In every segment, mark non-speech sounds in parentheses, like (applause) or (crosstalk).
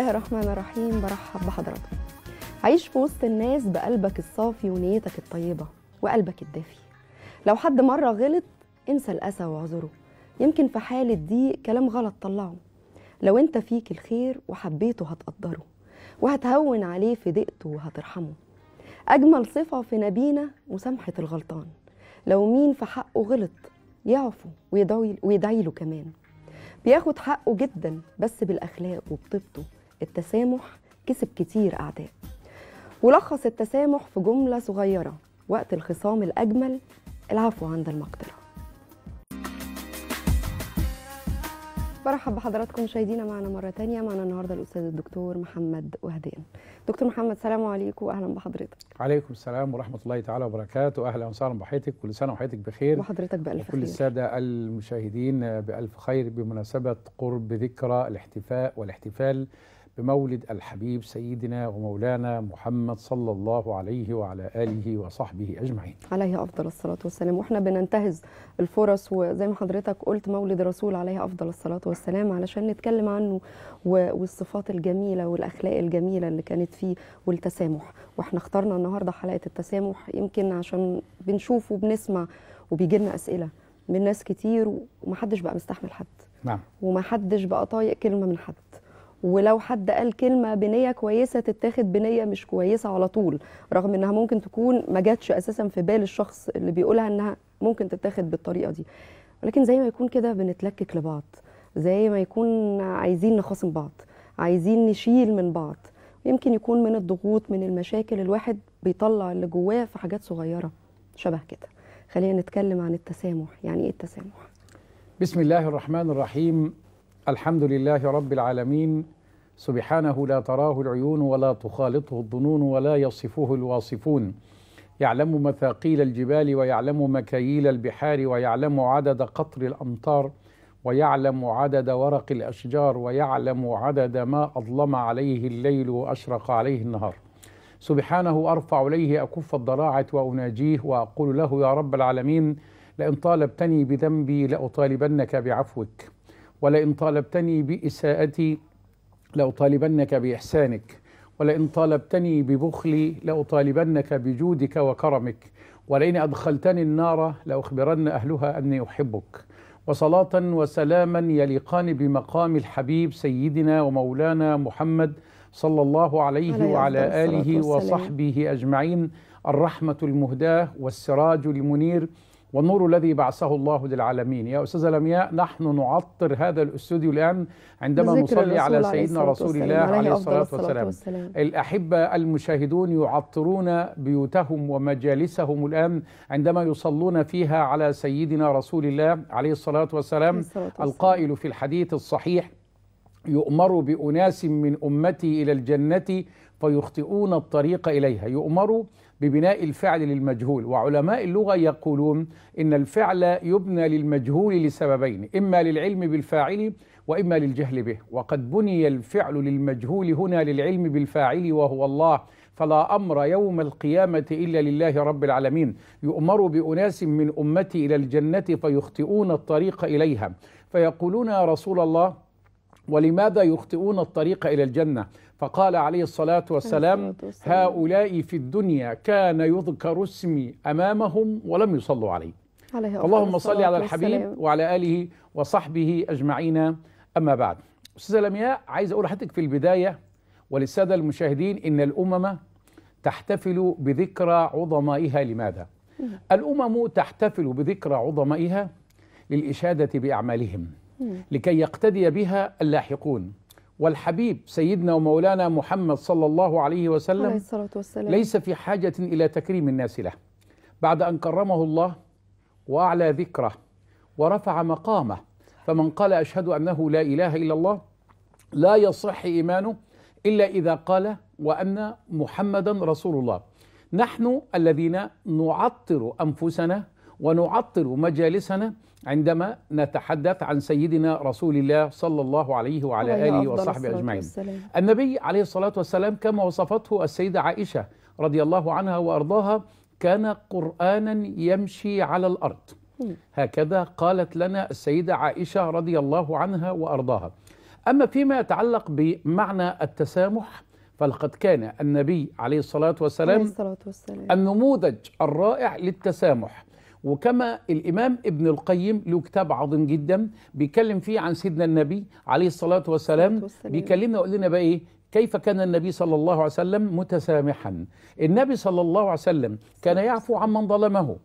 الله الرحمن الرحيم برحب بحضراتكم عيش في وسط الناس بقلبك الصافي ونيتك الطيبة وقلبك الدافي. لو حد مرة غلط انسى الأسى واعذره. يمكن في حالة دي كلام غلط طلعه. لو انت فيك الخير وحبيته هتقدره وهتهون عليه في ضيقته وهترحمه. أجمل صفة في نبينا مسامحة الغلطان. لو مين في حقه غلط يعفو ويدعي له كمان. بياخد حقه جدا بس بالأخلاق وبطيبته. التسامح كسب كتير أعداء. ولخص التسامح في جملة صغيرة وقت الخصام الأجمل العفو عند المقدرة. برحب بحضراتكم مشاهدينا معنا مرة تانية. معنا النهاردة الأستاذ الدكتور محمد وهدان. دكتور محمد سلام عليكم وأهلا بحضرتك. عليكم السلام ورحمة الله تعالى وبركاته. أهلا وسهلا بحضرتك كل سنة وحضرتك بخير. وحضرتك بألف وكل خير. السادة المشاهدين بألف خير بمناسبة قرب ذكرى الاحتفاء والاحتفال بمولد الحبيب سيدنا ومولانا محمد صلى الله عليه وعلى آله وصحبه أجمعين. عليه أفضل الصلاة والسلام. وإحنا بننتهز الفرص وزي ما حضرتك قلت مولد الرسول عليه أفضل الصلاة والسلام علشان نتكلم عنه والصفات الجميلة والأخلاق الجميلة اللي كانت فيه والتسامح. وإحنا اخترنا النهاردة حلقة التسامح يمكن عشان بنشوف وبنسمع وبيجي لنا أسئلة من ناس كتير ومحدش بقى مستحمل حد. نعم. ومحدش بقى طايق كلمة من حد. ولو حد قال كلمة بنية كويسة تتاخد بنية مش كويسة على طول رغم إنها ممكن تكون ما جاتش أساسا في بال الشخص اللي بيقولها إنها ممكن تتاخد بالطريقة دي. ولكن زي ما يكون كده بنتلكك لبعض زي ما يكون عايزين نخاصم بعض عايزين نشيل من بعض. يمكن يكون من الضغوط من المشاكل الواحد بيطلع اللي جواه في حاجات صغيرة شبه كده. خلينا نتكلم عن التسامح. يعني إيه التسامح؟ بسم الله الرحمن الرحيم. الحمد لله رب العالمين. سبحانه لا تراه العيون ولا تخالطه الظنون ولا يصفه الواصفون. يعلم مثاقيل الجبال ويعلم مكاييل البحار ويعلم عدد قطر الأمطار ويعلم عدد ورق الأشجار ويعلم عدد ما أظلم عليه الليل وأشرق عليه النهار. سبحانه أرفع إليه أكف الضراعة وأناجيه وأقول له يا رب العالمين لئن طالبتني بذنبي لأطالبنك بعفوك. ولئن طالبتني بإساءتي لأطالبنك بإحسانك. ولئن طالبتني ببخلي لأطالبنك بجودك وكرمك. ولئن أدخلتني النار لأخبرن أهلها أني أحبك. وصلاة وسلاما يليقان بمقام الحبيب سيدنا ومولانا محمد صلى الله عليه عليه وعلى والسلام. وصحبه أجمعين. الرحمة المهداة والسراج المنير. والنور الذي بعثه الله للعالمين يا أستاذة لمياء نحن نعطر هذا الاستوديو الآن عندما نصلي على سيدنا رسول. الله عليه الصلاة والسلام والسلام. الأحبة المشاهدون يعطرون بيوتهم ومجالسهم الآن عندما يصلون فيها على سيدنا رسول الله عليه الصلاة والسلام عليه الصلاة والسلام. القائل في الحديث الصحيح يؤمر بأناس من أمتي إلى الجنة فيخطئون الطريق إليها يؤمر ببناء الفعل للمجهول وعلماء اللغة يقولون إن الفعل يبنى للمجهول لسببين إما للعلم بالفاعل وإما للجهل به وقد بني الفعل للمجهول هنا للعلم بالفاعل وهو الله فلا أمر يوم القيامة إلا لله رب العالمين. يؤمر بأناس من أمتي إلى الجنة فيخطئون الطريق إليها. فيقولون يا رسول الله ولماذا يخطئون الطريق إلى الجنة؟ فقال عليه الصلاة والسلام الصلاة والسلام. هؤلاء في الدنيا كان يذكر اسمي أمامهم ولم يصلوا عليه اللهم صل على الحبيب. وعلى آله وصحبه أجمعين. أما بعد أستاذة لمياء عايز أقول لحضرتك في البداية وللسادة المشاهدين إن الأمم تحتفل بذكرى عظمائها لماذا؟ الأمم تحتفل بذكرى عظمائها للإشادة بأعمالهم. لكي يقتدي بها اللاحقون. والحبيب سيدنا ومولانا محمد صلى الله عليه عليه وسلم الصلاة والسلام. ليس في حاجة إلى تكريم الناس له. بعد أن كرمه الله وأعلى ذكره ورفع مقامه فمن قال أشهد أنه لا إله إلا الله لا يصح إيمانه إلا إذا قال وأن محمدا رسول الله. نحن الذين نعطر أنفسنا ونعطر مجالسنا عندما نتحدث عن سيدنا رسول الله صلى الله عليه وعلى عليه آله وصحبه الصلاة أجمعين. والسلام. النبي عليه الصلاة والسلام كما وصفته السيدة عائشة رضي الله عنها وأرضاها كان قرآنا يمشي على الأرض. هكذا قالت لنا السيدة عائشة رضي الله عنها وأرضاها. أما فيما يتعلق بمعنى التسامح فلقد كان النبي عليه الصلاة عليه والسلام الصلاة والسلام. النموذج الرائع للتسامح. وكما الإمام ابن القيم له كتاب عظيم جدا بيتكلم فيه عن سيدنا النبي عليه الصلاة والسلام. بيكلمنا ويقول لنا بقى إيه؟ كيف كان النبي صلى الله عليه وسلم متسامحا؟ النبي صلى الله عليه وسلم كان يعفو عمن ظلمه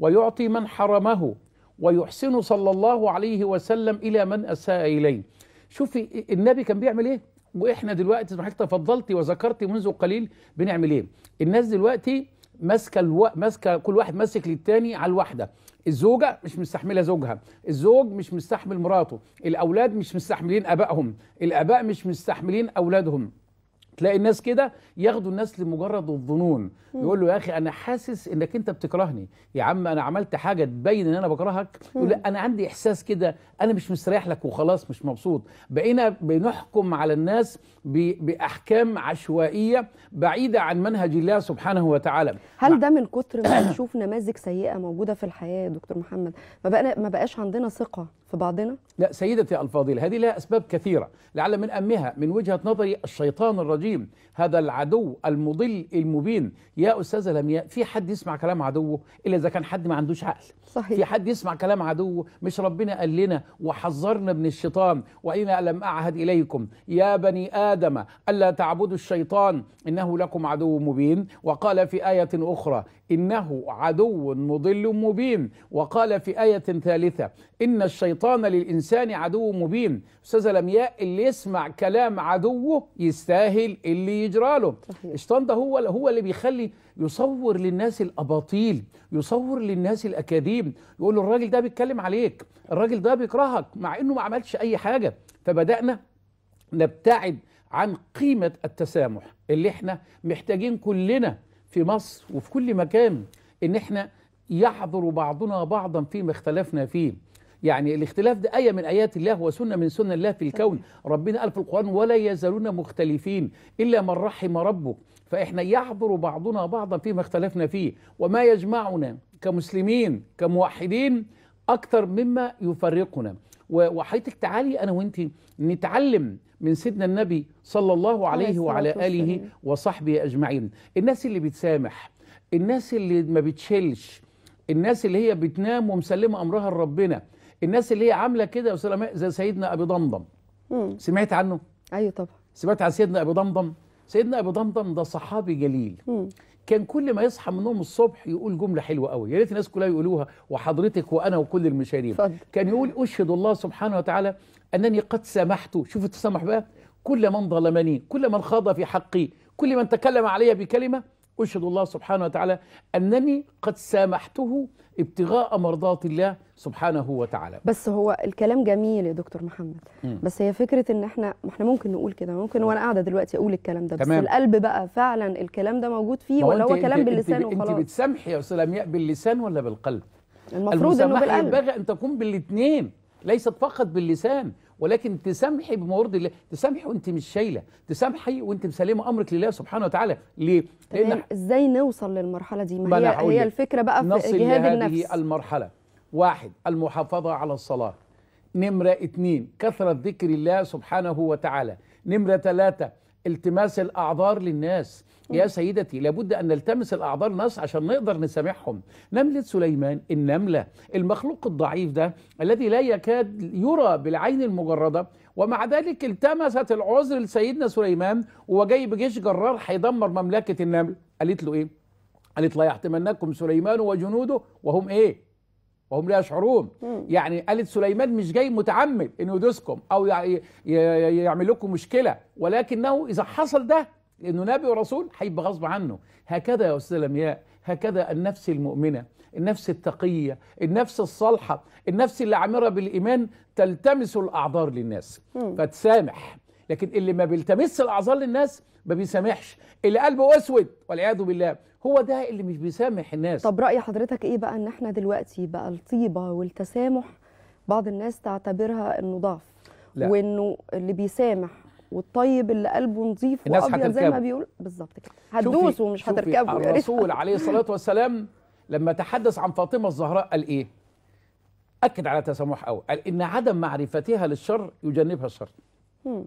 ويعطي من حرمه ويحسن صلى الله عليه وسلم إلى من أساء إليه. شوفي النبي كان بيعمل إيه؟ وإحنا دلوقتي زي ما حضرتك تفضلتي وذكرتي منذ قليل بنعمل إيه؟ الناس دلوقتي ماسكة ألو... ماسكة كل واحد ماسك للتاني على الواحدة. الزوجة مش مستحملة زوجها. الزوج مش مستحمل مراته. الأولاد مش مستحملين أبائهم. الأباء مش مستحملين أولادهم. تلاقي الناس كده ياخدوا الناس لمجرد الظنون. يقول له يا أخي أنا حاسس إنك أنت بتكرهني. يا عم أنا عملت حاجة تبين إن أنا بكرهك. يقول أنا عندي إحساس كده أنا مش مستريح لك وخلاص مش مبسوط. بقينا بنحكم على الناس بأحكام عشوائية بعيدة عن منهج الله سبحانه وتعالى. هل ده من كتر ما بنشوف نماذج سيئة موجودة في الحياة يا دكتور محمد؟ ما بقى ما بقاش عندنا ثقة في بعضنا؟ لا سيدتي الفاضلة هذه لها أسباب كثيرة لعل من أهمها من وجهة نظري الشيطان الرجيم. هذا العدو المضل المبين. يا أستاذة لمياء في حد يسمع كلام عدوه؟ إلا إذا كان حد ما عندوش عقل. في صحيح حد يسمع كلام عدوه؟ مش ربنا قال لنا وحذرنا من الشيطان وإنا ألم أعهد إليكم. يا بني آدم ألا تعبدوا الشيطان؟ إنه لكم عدو مبين. وقال في آية أخرى إنه عدو مضل مبين. وقال في آية ثالثة إن الشيطان للإنسان عدو مبين. أستاذة لمياء اللي يسمع كلام عدوه يستاهل اللي يجراله صحيح. الشيطان ده هو هو اللي بيخلي يصور للناس الأباطيل يصور للناس الأكاذيب يقول له الراجل ده بيتكلم عليك الراجل ده بيكرهك مع إنه ما عملش أي حاجة. فبدأنا نبتعد عن قيمة التسامح اللي إحنا محتاجين كلنا في مصر وفي كل مكان إن إحنا يحضر بعضنا بعضا فيما اختلفنا فيه. يعني الاختلاف ده آية من آيات الله وسنة من سنن الله في الكون. ربنا قال في القرآن ولا يزالون مختلفين إلا من رحم ربك فإحنا يحضر بعضنا بعضا فيما اختلفنا فيه. وما يجمعنا كمسلمين كموحدين أكثر مما يفرقنا. و- وحضرتك تعالي أنا وأنت نتعلم من سيدنا النبي صلى الله عليه وعلى آله. وصحبه أجمعين. الناس اللي بتسامح الناس اللي ما بتشيلش الناس اللي هي بتنام ومسلمة أمرها لربنا. الناس اللي هي عاملة كده يا لماء زي سيدنا أبي ضمضم. مم. سمعت عنه؟ أيوه طبعا. سمعت عن سيدنا أبي ضمضم؟ سيدنا أبي ضمضم ده صحابي جليل. مم. كان كل ما يصحى من النوم الصبح يقول جملة حلوة قوي. يا ريت الناس كلها يقولوها وحضرتك وأنا وكل المشاهدين. كان يقول أشهد الله سبحانه وتعالى أنني قد سامحت شوف التسامح بقى. كل من ظلمني كل من خاض في حقي كل من تكلم علي بكلمة أشهد الله سبحانه وتعالى أنني قد سامحته ابتغاء مرضات الله سبحانه وتعالى. بس هو الكلام جميل يا دكتور محمد. مم. بس هي فكرة إن إحنا ما إحنا ممكن نقول كده ممكن وأنا قاعدة دلوقتي أقول الكلام ده بس تمام. القلب بقى فعلا الكلام ده موجود فيه ولا هو كلام باللسان وخلاص؟ بتسامحي يا لمياء باللسان ولا بالقلب؟ المفروض إنه بالقلب. ينبغي أن تكون بالاثنين ليست فقط باللسان. ولكن تسامحي بمورد الله تسامحي وانت مش شايلة تسامحي وانت مسلمة أمرك لله سبحانه وتعالى. ليه؟ لأن إزاي نوصل للمرحلة دي؟ ما هي هي. الفكرة بقى في جهاد لهذه النفس. المرحلة. واحد المحافظة على الصلاة. نمرة اثنين كثرة ذكر الله سبحانه وتعالى. نمرة ثلاثة التماس الأعذار للناس. يا سيدتي لابد أن نلتمس الاعذار للناس عشان نقدر نسامحهم. نملة سليمان النملة المخلوق الضعيف ده الذي لا يكاد يرى بالعين المجردة ومع ذلك التمست العذر لسيدنا سليمان وهو جاي بجيش جرار هيدمر مملكة النمل. قالت له إيه؟ قالت لا يحتمنكم سليمان وجنوده وهم إيه؟ وهم لا يشعرون. يعني قالت سليمان مش جاي متعمد إنه يدوسكم أو يعمل لكم مشكلة ولكنه إذا حصل ده انه نبي ورسول هيبقى غصب عنه. هكذا يا أستاذ لمياء هكذا النفس المؤمنة النفس التقية النفس الصالحة النفس اللي عامره بالإيمان تلتمس الأعذار للناس. فتسامح. لكن اللي ما بيلتمس الأعذار للناس ما بيسامحش. اللي قلبه أسود والعياذ بالله هو ده اللي مش بيسامح الناس. طب رأي حضرتك إيه بقى إن إحنا دلوقتي بقى الطيبة والتسامح بعض الناس تعتبرها إنه ضعف؟ لا. وإنه اللي بيسامح والطيب اللي قلبه نظيف الناس وأبيض زي ما هتركبه. بيقول بالظبط كده شوفي- هتدوسوا مش شوفي هتركبوا يا ريت. الرسول عليه الصلاة والسلام لما تحدث عن فاطمة الزهراء قال إيه؟ أكد على تسامح أول قال إن عدم معرفتها للشر يجنبها الشر مم.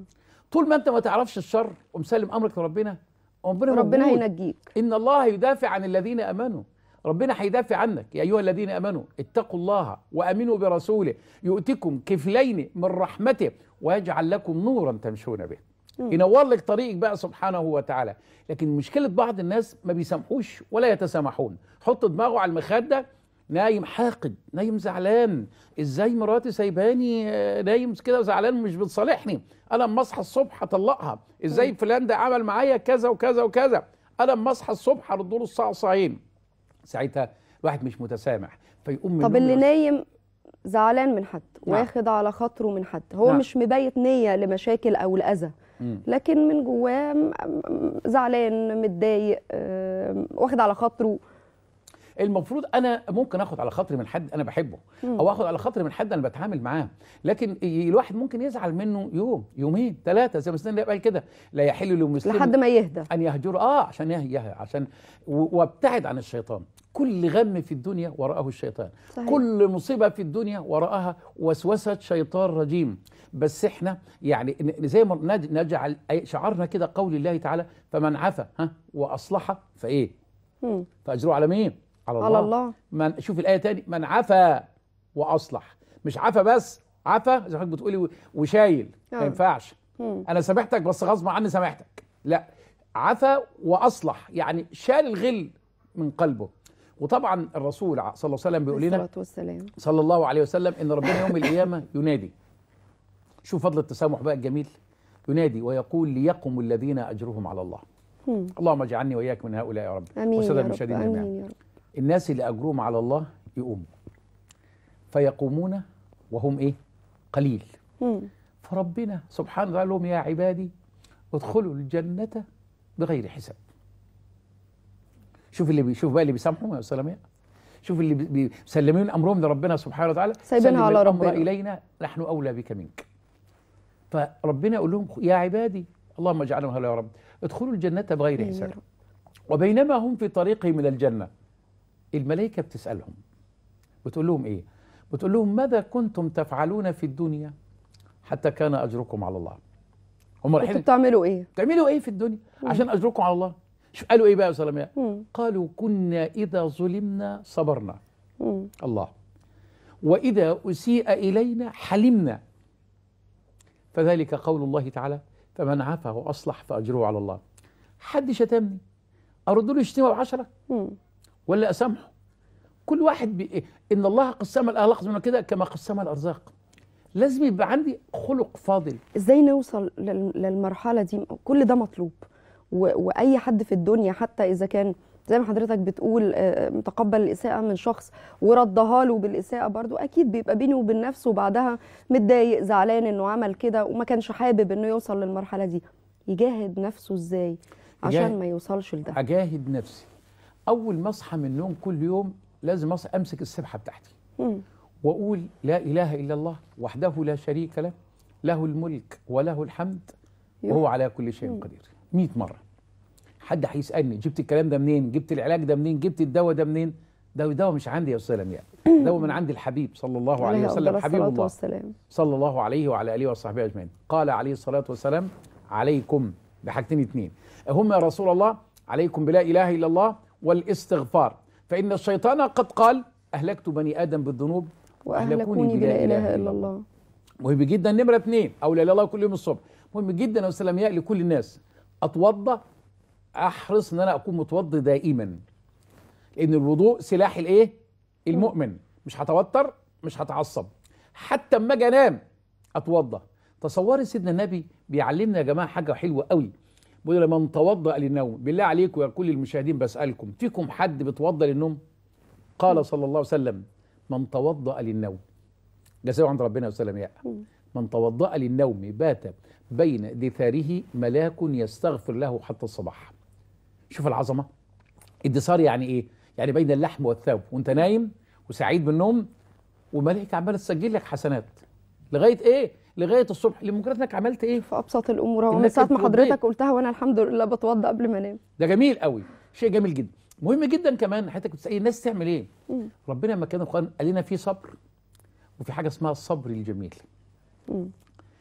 طول ما أنت ما تعرفش الشر ومسلم أمرك لربنا ربنا ربنا. هينجيك إن الله يدافع عن الذين آمنوا ربنا هيدافع عنك. يا أيها الذين آمنوا اتقوا الله وآمنوا برسوله. يؤتكم كفلين من رحمته ويجعل لكم نورا تمشون به. ينور لك طريقك بقى سبحانه وتعالى. لكن مشكلة بعض الناس ما بيسامحوش ولا يتسامحون. حط دماغه على المخدة نايم حاقد نايم زعلان. إزاي مراتي سايباني؟ نايم كده وزعلان مش بتصالحني. أنا لما أصحى الصبح هطلقها إزاي فلان ده عمل معايا كذا وكذا وكذا؟ أنا لما أصحى الصبح هرد له الصعصعين؟ ساعتها الواحد مش متسامح. فيقوم من طب اللي نايم زعلان من حد نعم. واخد على خاطره من حد. هو نعم. مش مبيت نية لمشاكل أو الأذى مم. لكن من جواه زعلان متضايق آم، واخد على خاطره. المفروض أنا ممكن آخد على خاطري من حد أنا بحبه. مم. أو آخد على خاطري من حد أنا بتعامل معاه. لكن الواحد ممكن يزعل منه يوم يومين ثلاثة زي ما سنين قال كده. لا يحل لمسلم لحد ما يهدى. أن يهجر آه عشان يه يه عشان وابتعد عن الشيطان. كل غم في الدنيا وراءه الشيطان. صحيح. كل مصيبة في الدنيا وراءها وسوسة شيطان رجيم. بس إحنا يعني زي ما نج- نجعل شعارنا كده قول الله تعالى فمن عفا ها وأصلح فإيه. فأجره على مين؟ على الله, على الله. من شوف الآية تاني من عفا وأصلح. مش عفا بس عفا زي ما حضرتك بتقولي وشايل. آه. ما ينفعش. مم. أنا سامحتك بس غصب عني سامحتك. لا عفا وأصلح. يعني شال الغل من قلبه. وطبعا الرسول صلى الله عليه وسلم بيقول لنا صلى الله عليه وسلم إن ربنا يوم القيامة ينادي. شوف فضل التسامح بقى الجميل. ينادي ويقول ليقم الذين أجرهم على الله. اللهم اجعلني وإياك من هؤلاء يا رب. آمين يا رب. آمين يا رب. الناس اللي أجروهم على الله يقوموا. فيقومون وهم إيه؟ قليل. مم. فربنا سبحانه وتعالى لهم يا عبادي ادخلوا الجنة بغير حساب. شوف اللي بيشوف بقى اللي بيسامحهم يا سلامية شوف اللي بي- بي- مسلمين أمرهم لربنا سبحانه وتعالى. سايبينها على ربنا. إلينا نحن أولى بك منك. فربنا يقول لهم يا عبادي اللهم اجعلهم هلا يا رب. ادخلوا الجنة بغير حساب. وبينما هم في طريقهم إلى الجنة. الملائكة بتسألهم. بتقول لهم إيه؟ بتقول لهم ماذا كنتم تفعلون في الدنيا حتى كان أجركم على الله؟ هم رايحين بتعملوا إيه؟ تعملوا إيه في الدنيا؟ عشان أجركم على الله. شو قالوا إيه بقى يا سلام. قالوا كنا إذا ظلمنا صبرنا. مم. الله. وإذا أسيء إلينا حلمنا. فذلك قول الله تعالى فمن عفا وأصلح فأجره على الله. حد شتمني؟ ارد له شتيمه بعشره. ولا أسامحه؟ كل واحد بي... إن الله قسم الأخلاق من كده كما قسم الأرزاق. لازم يبقى عندي خلق فاضل. إزاي نوصل لل- للمرحلة دي؟ كل ده مطلوب. وأي حد في الدنيا حتى إذا كان زي ما حضرتك بتقول آه، متقبل الإساءة من شخص وردها له بالإساءة برضو أكيد بيبقى بينه وبين نفسه بعدها متضايق زعلان إنه عمل كده وما كانش حابب إنه يوصل للمرحلة دي يجاهد نفسه إزاي عشان. ما يوصلش لده أجاهد نفسي أول ما أصحى من النوم كل يوم لازم أمسك السبحة بتاعتي. وأقول لا إله إلا الله وحده لا شريك له له الملك وله الحمد وهو على كل شيء قدير 100 مرة. حد هيسألني جبت الكلام ده منين؟ جبت العلاج ده منين؟ جبت الدواء ده منين؟ ده دواء مش عندي يا أستاذ لمياء (laughs) دواء من عند الحبيب صلى الله عليه وسلم حبيب الله. والسلام. صلى الله عليه وعلى آله وصحبه أجمعين. قال عليه الصلاة والسلام عليكم. بحاجتين اتنين. هم يا رسول الله. عليكم بلا إله إلا الله والاستغفار. فإن الشيطان قد قال أهلكت بني آدم بالذنوب وأهلكوني بلا إله إلا الله. مهم جدا نمرة اثنين أو لا إله إلا الله كل يوم الصبح. مهم جدا يا أستاذ لمياء لكل الناس. اتوضا أحرص إن أنا أكون متوضي دائما. لأن الوضوء سلاح الإيه؟ المؤمن. مش هتوتر مش هتعصب. حتى أما أجي أنام اتوضا تصوري سيدنا النبي بيعلمنا يا جماعة حاجة حلوة قوي. بيقول من توضأ للنوم. بالله عليكم يا كل المشاهدين بسألكم فيكم حد بيتوضا للنوم؟ قال صلى الله عليه وسلم من توضأ للنوم. جزاء عند ربنا وسلم يا. من توضأ للنوم بات بين دثاره ملاك يستغفر له حتى الصباح. شوف العظمة. الدثار يعني إيه؟ يعني بين اللحم والثوب. وأنت نايم وسعيد بالنوم وملائكة عمالة تسجل لك حسنات. لغاية إيه؟ لغاية الصبح. لمجرد إنك عملت إيه؟ في أبسط الأمور هو من إنك ساعة ما. حضرتك قلتها وأنا الحمد لله بتوضى قبل ما أنام. ده جميل قوي. شيء جميل جدا. مهم جدا كمان حضرتك بتسالي الناس تعمل إيه؟ مم. ربنا لما كان القران قال لنا في صبر وفي حاجة اسمها الصبر الجميل. مم.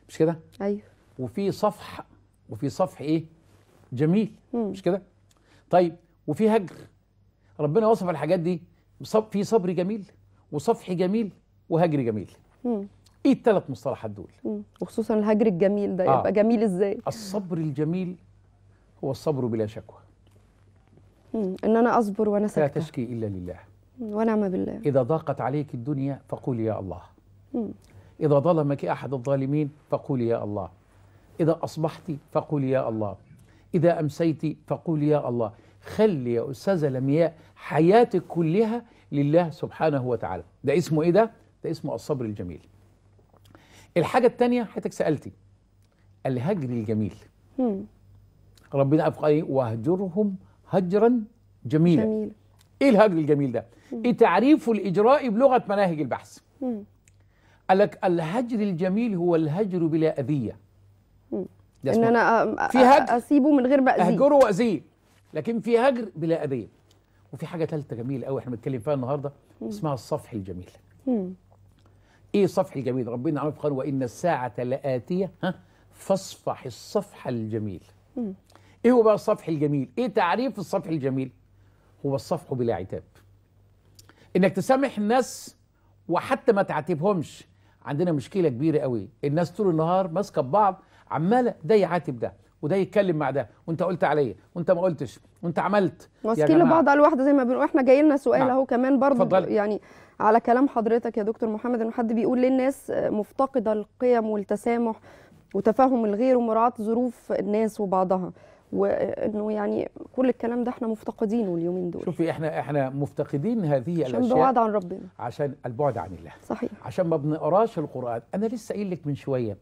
مش كده أيوه وفي صفح وفي صفح إيه جميل مم. مش كده طيب وفي هجر ربنا وصف الحاجات دي في صبر جميل وصفح جميل وهجر جميل مم. إيه الثلاث مصطلحات دول مم. وخصوصا الهجر الجميل ده آه. يبقى جميل إزاي الصبر الجميل هو الصبر بلا شكوى مم. إن أنا أصبر وأنا لا ساكتة تشكي إلا لله. ونعم بالله إذا ضاقت عليك الدنيا فقول يا الله مم. إذا ظلمك أحد الظالمين فقولي يا الله إذا أصبحت فقولي يا الله إذا أمسيت فقولي يا الله خلي يا أستاذة لمياء حياتك كلها لله سبحانه وتعالى ده اسمه إيه ده؟ ده اسمه الصبر الجميل الحاجة الثانية حضرتك سألتي الهجر الجميل مم. ربنا أبقى؟ واهجرهم هجرا جميلا جميل إيه الهجر الجميل ده؟ إيه تعريفه الإجرائي بلغة مناهج البحث مم. لك الهجر الجميل هو الهجر بلا. ده إن أنا في هجر. أسيبه من غير ما أذيه. اهجره وأذيه. لكن في هجر بلا أذية. وفي حاجة ثالثه جميلة قوي إحنا بنتكلم فيها النهارده اسمها الصفح الجميل. مم. إيه الصفح الجميل؟ ربنا عمل قال وإن الساعة لآتية ها فاصفح الصفح الجميل. مم. إيه هو بقى الصفح الجميل؟ إيه تعريف الصفح الجميل؟ هو الصفح بلا عتاب. إنك تسامح الناس وحتى ما تعاتبهمش. عندنا مشكلة كبيرة قوي الناس طول النهار ماسكة ببعض عمالة ده يعاتب ده وده يتكلم مع ده وانت قلت عليا وانت ما قلتش وانت عملت ماسكين. لبعض على الواحدة زي ما بنقول إحنا جاي لنا سؤال نعم. اهو كمان برضه. يعني على كلام حضرتك يا دكتور محمد انه حد بيقول ليه الناس مفتقدة القيم والتسامح وتفاهم الغير ومراعاة ظروف الناس وبعضها وإنه يعني كل الكلام ده إحنا مفتقدينه اليومين دول. شوفي إحنا إحنا مفتقدين هذه عشان الأشياء بعاد عن ربنا. عشان البعد عن الله. صحيح. عشان ما بنقراش القرآن. أنا لسه قايل لك من شوية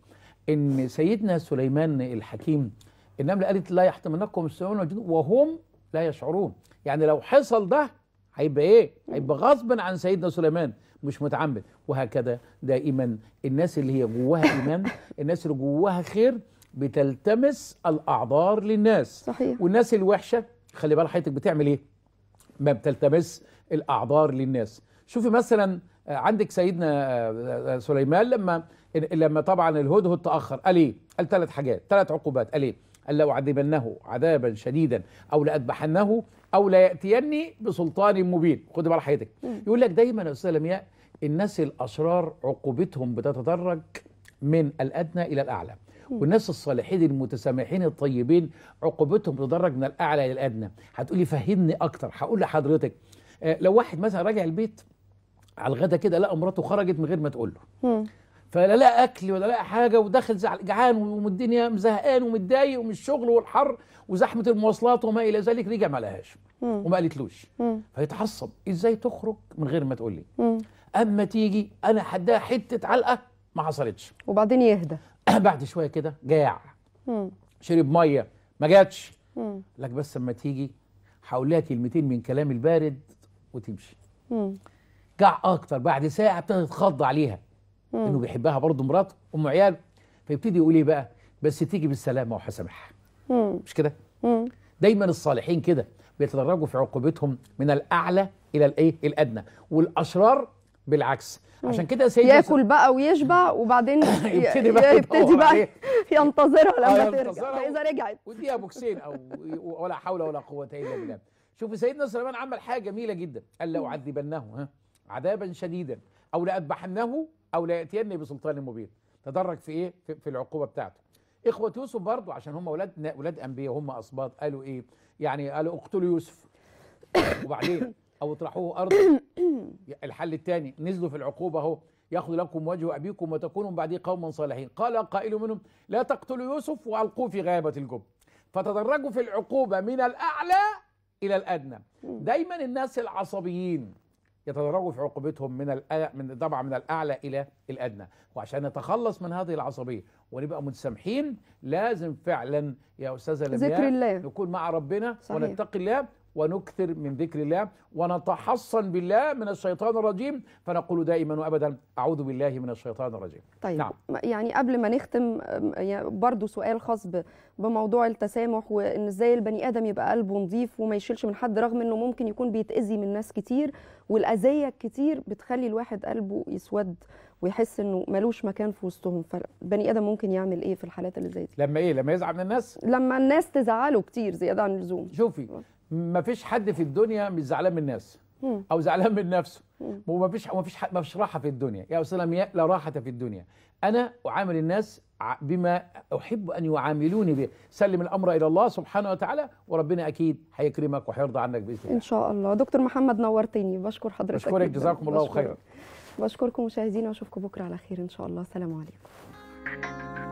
إن سيدنا سليمان الحكيم النملة قالت لا يحتمنكم السماء والجنود وهم لا يشعرون. يعني لو حصل ده هيبقى إيه؟ هيبقى غصبا عن سيدنا سليمان مش متعمد. وهكذا دائما الناس اللي هي جواها إيمان الناس اللي جواها خير بتلتمس الأعذار للناس. صحيح. والناس الوحشة خلي بال حضرتك بتعمل إيه؟ ما بتلتمس الأعذار للناس. شوفي مثلا آه، عندك سيدنا آه، آه، سليمان لما لما طبعا الهدهد تأخر قال إيه؟ قال ثلاث حاجات ثلاث عقوبات. قال إيه؟ قال لاعذبنه عذابا شديدا أو لاذبحنه أو لياتيني بسلطان مبين. خد بال حضرتك. يقول لك دايما يا أستاذ لمياء الناس الأشرار عقوبتهم بتتدرج من الأدنى إلى الأعلى. والناس الصالحين المتسامحين الطيبين عقوبتهم تدرج من الأعلى إلى الأدنى هتقولي فهمني أكتر هقول لحضرتك آه، لو واحد مثلا راجع البيت على الغدا كده لقى مراته خرجت من غير ما تقول له. فلا لقى أكل ولا لقى حاجة وداخل جعان والدنيا مزهقان ومتضايق ومن الشغل والحر وزحمة المواصلات وما إلى ذلك رجع ما لقاهاش مم. وما قالتلوش. فيتعصب إزاي تخرج من غير ما تقول لي. أما تيجي أنا حدها حتة علقة ما حصلتش وبعدين يهدى (clears throat) بعد شوية كده جاع. شرب مية. ما جاتش. لك بس اما تيجي هقول لها كلمتين من كلام البارد وتمشي. جاع أكتر. بعد ساعة ابتدى تخض عليها. إنه بيحبها برضه مراته أم عياله فيبتدي يقول إيه بقى؟ بس تيجي بالسلامة وهسامحها. مش كده. دايما الصالحين كده بيتدرجوا في عقوبتهم من الأعلى إلى الإيه؟ الأدنى. والأشرار بالعكس. عشان كده سيدنا ياكل بقى ويشبع وبعدين (laughs) يبتدي بقى يبتدي بقى. (laughs) ينتظرها لما آه، ترجع. فإذا رجعت. واديها بوكسين أو (laughs) ولا حول ولا قوة إلا بالله. شوف سيدنا سليمان عمل حاجة جميلة جدا. قال لاعذبنه ها عذابا شديدا. أو لاذبحنه أو لياتيني بسلطان مبين. تدرج في إيه؟ في, في العقوبة بتاعته. إخوة يوسف برضو عشان هم أولاد أولاد أنبياء هم اسباط قالوا إيه؟ يعني قالوا اقتلوا يوسف. وبعدين؟ أو اطرحوه أرضا. (coughs) الحل الثاني نزلوا في العقوبة أهو. ياخذ لكم وجه أبيكم وتكونوا من بعده قوما صالحين. قال قائل منهم لا تقتلوا يوسف وألقوه في غابة الجب فتدرجوا في العقوبة من الأعلى إلى الأدنى. دايما الناس العصبيين يتدرجوا في عقوبتهم من. من طبعا من الأعلى إلى الأدنى. وعشان نتخلص من هذه العصبية ونبقى متسامحين لازم فعلا يا أستاذة لمياء ذكر الله. نكون مع ربنا صحيح. ونتقي الله. ونكثر من ذكر الله ونتحصن بالله من الشيطان الرجيم فنقول دائما وابدا أعوذ بالله من الشيطان الرجيم. طيب نعم. يعني قبل ما نختم برضو سؤال خاص بموضوع التسامح وإن إزاي البني آدم يبقى قلبه نظيف وما يشيلش من حد رغم إنه ممكن يكون بيتأذي من ناس كتير والأذية الكتير بتخلي الواحد قلبه يسود ويحس إنه ملوش مكان في وسطهم. فالبني آدم ممكن يعمل إيه في الحالات اللي زي دي؟ لما إيه؟ لما يزعل من الناس؟ لما الناس تزعله كتير زيادة عن اللزوم. شوفي ما فيش حد في الدنيا مش زعلان من الناس. أو زعلان من نفسه. وما فيش ما فيش ما فيش راحة في الدنيا. يا أستاذ لمياء لا راحة في الدنيا. أنا أعامل الناس بما أحب أن يعاملوني به سلم الأمر إلى الله سبحانه وتعالى وربنا أكيد هيكرمك وهيرضى عنك بإذن الله. إن شاء الله. دكتور محمد نورتني. بشكر حضرتك بشكرك. جزاكم الله. خيرا. بشكركم مشاهدينا وأشوفكم بكرة على خير. إن شاء الله. سلام عليكم.